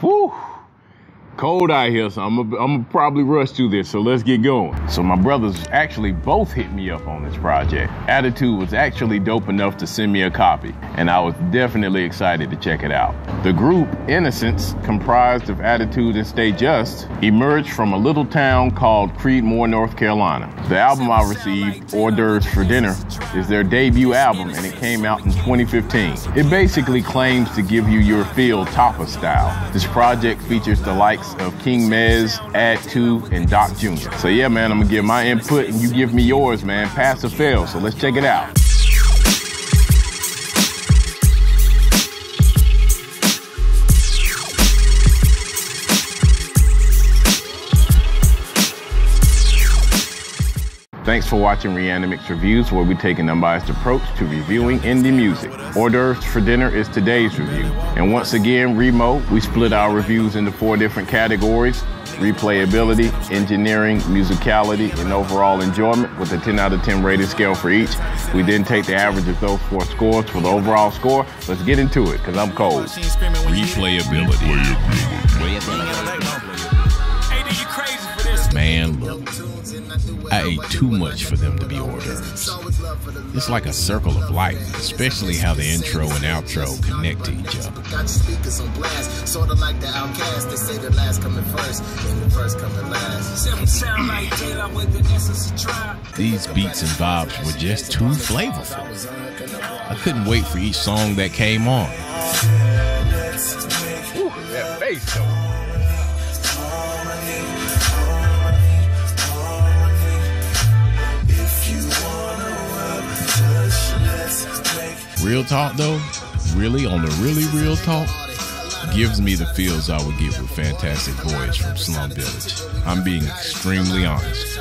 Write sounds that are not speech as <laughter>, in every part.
Whew. Cold out here, so I'm gonna probably rush through this, so let's get going. So my brothers actually both hit me up on this project. Attitude was actually dope enough to send me a copy, and I was definitely excited to check it out. The group, Nacynze, comprised of Attitude and Stay Just, emerged from a little town called Creedmoor, North Carolina. The album I received, Horderves For Dinner, is their debut album, and it came out in 2015. It basically claims to give you your feel Topper style. This project features the likes of King Mez, Add2, and Doc Jr. So yeah, man, I'm gonna give my input and you give me yours, man. Pass or fail. So let's check it out. Thanks for watching ReAnimix Reviews, where we take an unbiased approach to reviewing indie music. Horderves For Dinner is today's review. And once again, Remo, we split our reviews into four different categories replayability, engineering, musicality, and overall enjoyment with a 10 out of 10 rating scale for each. We then take the average of those four scores for the overall score. Let's get into it, because I'm cold. Replayability. Man, look. I ate too much for them to be hors d'oeuvres. It's like a circle of life, especially how the intro and outro connect to each other. Got speakers on blast, sort of like the outcast. They say the last coming first, and the first coming last. These beats and vibes were just too flavorful. I couldn't wait for each song that came on. Ooh, that bass though. Real talk though, really on the really real talk, gives me the feels I would get with Fantastic Voyage from Slum Village. I'm being extremely honest.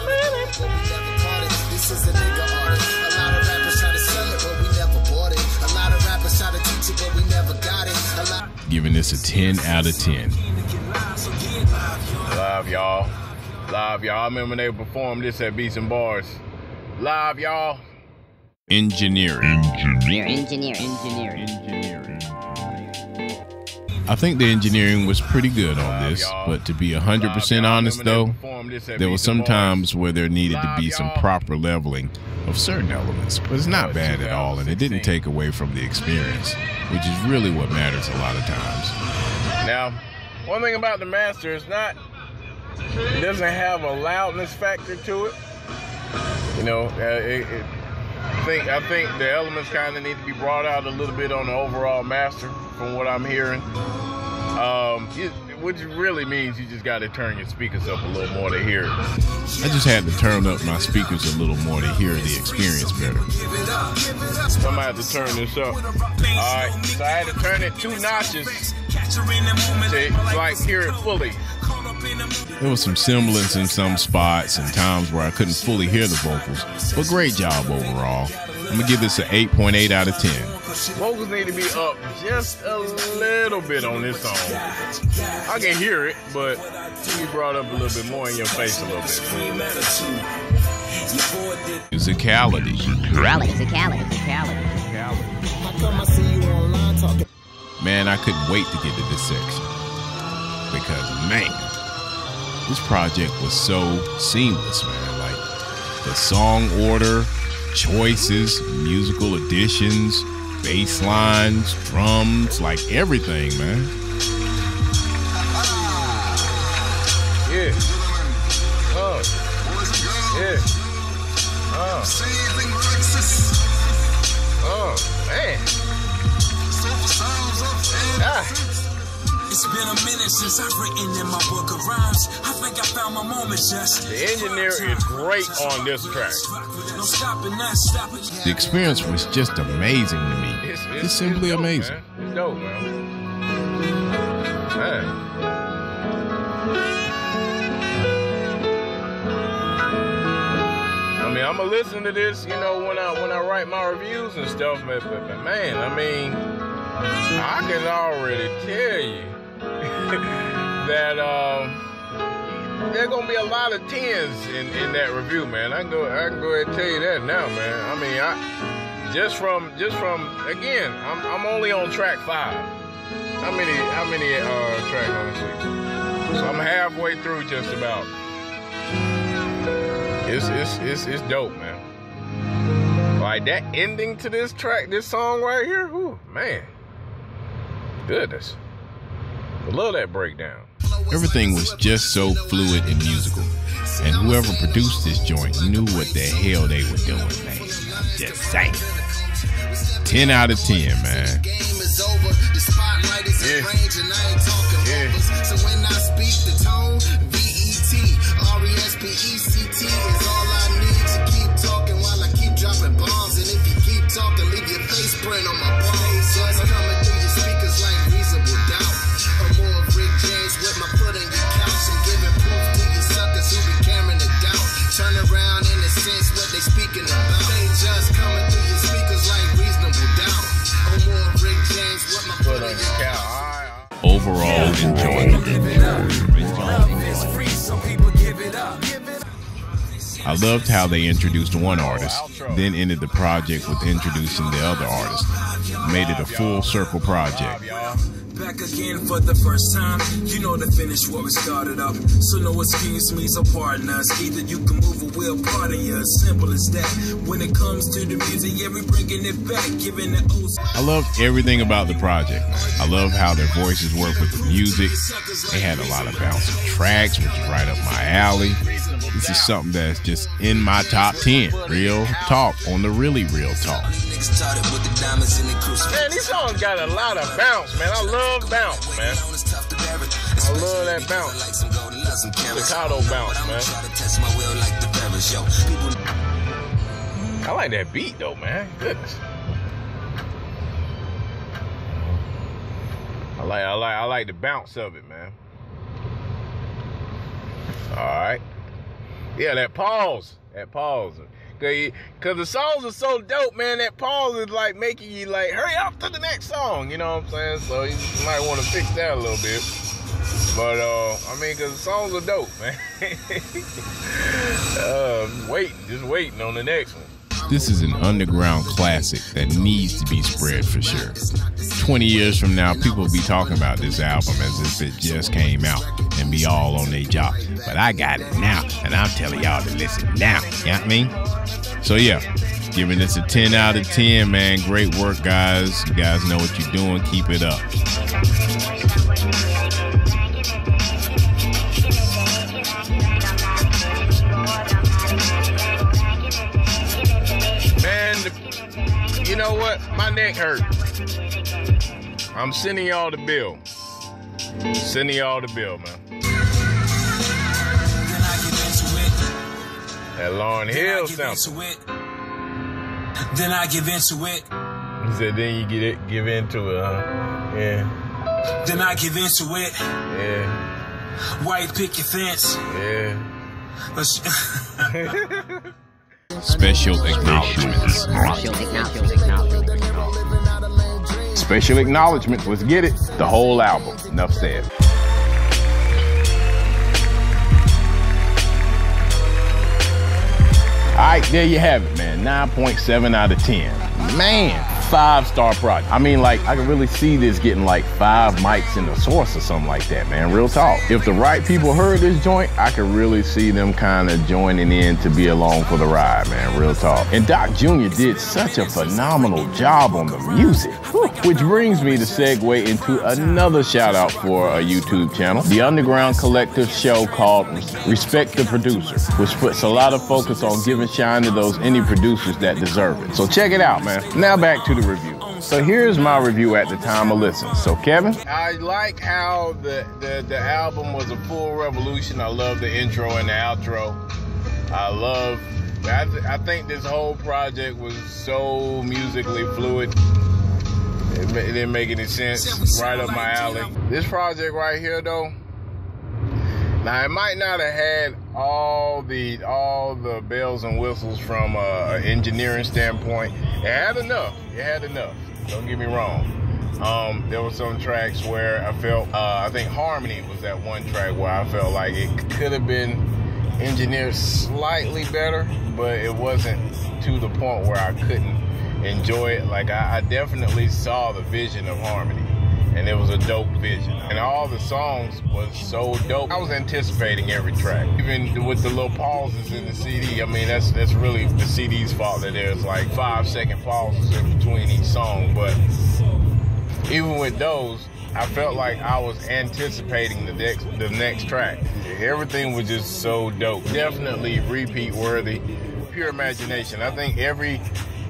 Giving this a 10 out of 10. Live, y'all. Live, y'all. I remember when they performed this at Beats and Bars. Live, y'all. Engineering. Engineering. Engineering. Engineering. I think the engineering was pretty good on this, but to be 100% honest though, there were some times where there needed to be some proper leveling of certain elements, but it's not bad at all and it didn't take away from the experience, which is really what matters a lot of times. Now, one thing about the master is not, it doesn't have a loudness factor to it. You know, uh, it, it I think I think the elements kind of need to be brought out a little bit on the overall master, from what I'm hearing. Um, it, which really means you just got to turn your speakers up a little more to hear it. I just had to turn up my speakers a little more to hear the experience better. So I'm gonna have to turn this up. All right, so I had to turn it two notches to like hear it fully. There was some semblance in some spots and times where I couldn't fully hear the vocals, but great job overall. I'm gonna give this an 8.8 out of 10. Vocals need to be up just a little bit on this song. I can hear it, but you brought up a little bit more in your face a little bit. Musicality. Musicality. Musicality. Musicality. Man, I couldn't wait to get to this section. Because, man, this project was so seamless, man. Like the song order, choices, musical additions, bass lines, drums, like everything, man. Yeah. It's been a minute since I've written in my book of rhymes. I think I found my moment just. The engineer is great on this track. The experience was just amazing to me. It's, it's, it's simply it's dope, amazing. Man. It's dope, man. Man. I mean, I'm gonna listen to this, you know, when I when I write my reviews and stuff. But, but, but man, I mean, I can already tell you <laughs> that um, there's gonna be a lot of tens in, in that review, man. I can go I can go ahead and tell you that now, man. I mean, I just from just from again, I'm I'm only on track five. how many how many uh this week? So I'm halfway through just about. It's it's it's it's dope, man. Like that ending to this track, this song right here, whew, man. Goodness. I love that breakdown. Everything was just so fluid and musical. And whoever produced this joint knew what the hell they were doing, man. I'm just saying. 10 out of 10, man. Yeah. Yeah. Overall enjoyment. I loved how they introduced one artist, then ended the project with introducing the other artist. Made it a full circle project. Back again for the first time. You know the finish where we started up. So no excuse me, so pardon us. Either you can move or we'll pardon you. Simple as that. When it comes to the music, yeah, we bringing it back. Giving it old I loved everything about the project. I love how their voices work with the music. They had a lot of bouncing tracks, which is right up my alley. This is something that's just in my top 10. Real talk on the really real talk. Man, these songs got a lot of bounce, man. I love bounce, man. I love that bounce. Staccato bounce, man. I like that beat though, man. Goodness. I like I like I like the bounce of it, man. Alright. Yeah, that pause. That pause. Cause, Cause the songs are so dope, man. That pause is like making you like hurry up to the next song. You know what I'm saying? So you might want to fix that a little bit. But uh, I mean, cause the songs are dope, man. <laughs> uh, waiting, just waiting on the next one. This is an underground classic that needs to be spread for sure. 20 years from now, people will be talking about this album as if it just came out and be all on their job. But I got it now, and I'm telling y'all to listen now. You know what I mean? So, yeah, giving this a 10 out of 10, man. Great work, guys. You guys know what you're doing. Keep it up. My neck hurt. I'm sending y'all the bill. Sending y'all the bill, man. That Lauryn Hill sound. Then I give into it. He said, then you get it, give into it, huh? Yeah, Then I give into it. yeah, White picket fence. yeah. Let's- <laughs> <laughs> Special acknowledgments. Special acknowledgement. acknowledgement. Special acknowledgement. Let's get it. The whole album. Enough said. All right, there you have it, man. 9.7 out of 10. Man, five star project. I mean, like, I can really see this getting like five mics in the source or something like that, man. Real talk. If the right people heard this joint, I could really see them kind of joining in to be along for the ride, man. Real talk. And Doc Jr. did such a phenomenal job on the music. Which brings me to segue into another shout out for a YouTube channel, the Underground Collective show called Respect the Producer, which puts a lot of focus on giving shine to those indie producers that deserve it. So check it out, man. Now back to the review. So here's my review at the time of listen. So Kevin, I like how the the, the album was a full revolution. I love the intro and the outro. I love. I, th- I think this whole project was so musically fluid. It, it didn't make any sense. Right up my alley. This project right here, though. Now it might not have had all the all the bells and whistles from a, a engineering standpoint. It had enough. It had enough. Don't get me wrong. Um, there were some tracks where I felt. Uh, I think Harmony was that one track where I felt like it could have been engineered slightly better, but it wasn't to the point where I couldn't enjoy it. Like I, I definitely saw the vision of Harmony, and it was a dope vision. And all the songs was so dope. I was anticipating every track, even with the little pauses in the CD. I mean, that's that's really the CD's fault that there's like five second pauses in between each song. But even with those, I felt like I was anticipating the next the next track. Everything was just so dope. Definitely repeat worthy. Pure imagination. I think every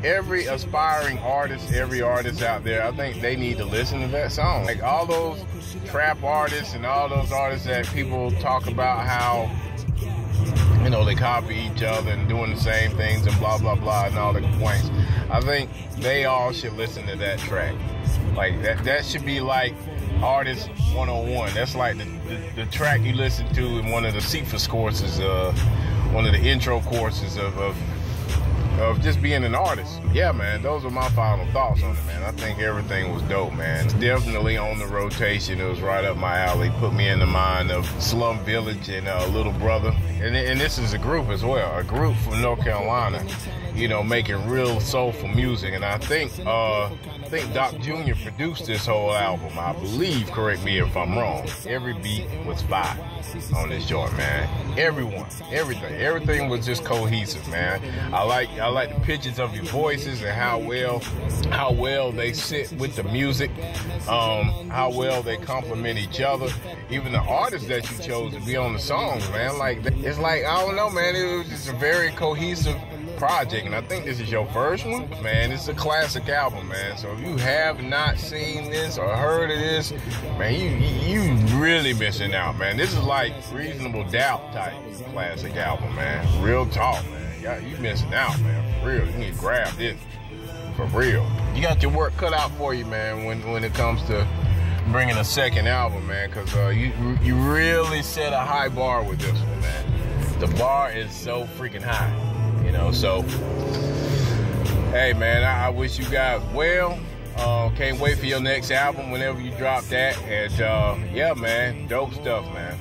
every aspiring artist, every artist out there, I think they need to listen to that song. Like all those trap artists and all those artists that people talk about how you know they copy each other and doing the same things and blah blah blah and all the complaints. I think they all should listen to that track. Like that that should be like artist 101. That's like the, the, the track you listen to in one of the Cephas courses, uh, one of the intro courses of, of of just being an artist. Yeah, man, those are my final thoughts on it, man. I think everything was dope, man. It's definitely on the rotation. It was right up my alley. Put me in the mind of Slum Village and uh, Little Brother. And, and this is a group as well, a group from North Carolina, you know, making real soulful music. And I think, uh, I think Doc Jr. produced this whole album. I believe, correct me if I'm wrong. Every beat was fire on this joint, man. Everyone, everything, everything was just cohesive, man. I like I like the pitches of your voices and how well how well they sit with the music, um, how well they complement each other. Even the artists that you chose to be on the songs, man. Like it's like I don't know, man. It was just a very cohesive project, and I think this is your first one. Man, it's a classic album, man. So if you have not seen this or heard of this, man, you you really missing out, man. This is like Reasonable Doubt type classic album, man. Real talk, man. Y'all, you missing out, man. For real, you need to grab this. For real, you got your work cut out for you, man. When when it comes to bringing a second album, man, because uh, you you really set a high bar with this one, man. The bar is so freaking high, you know. So, hey, man, I, I wish you guys well. Uh, can't wait for your next album whenever you drop that. And uh, yeah, man, dope stuff, man.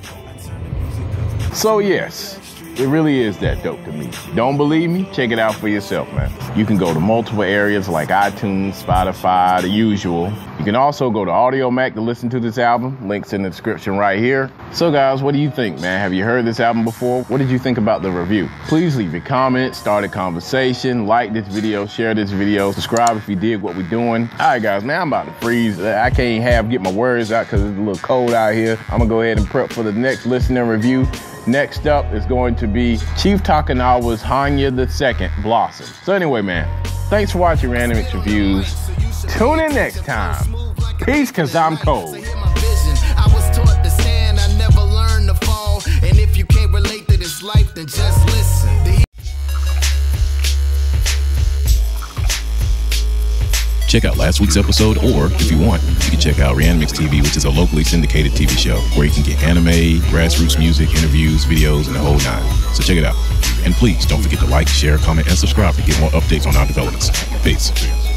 So yes, it really is that dope to me. Don't believe me? Check it out for yourself, man. You can go to multiple areas like iTunes, Spotify, the usual. You can also go to Audiomack to listen to this album. Links in the description right here. So guys, what do you think, man? Have you heard this album before? What did you think about the review? Please leave a comment, start a conversation, like this video, share this video, subscribe if you dig what we're doing. All right, guys, man, I'm about to freeze. I can't have get my words out because it's a little cold out here. I'm gonna go ahead and prep for the next listening review. Next up is going to be Chief Takanawa's Hanya II Blossom. So anyway, man, thanks for watching ReAnimix Reviews. Tune in next time. Peace, cause I'm cold. Check out last week's episode, or if you want, you can check out ReAnimix TV, which is a locally syndicated TV show where you can get anime, grassroots music, interviews, videos, and the whole nine. So check it out. And please don't forget to like, share, comment, and subscribe to get more updates on our developments. Peace.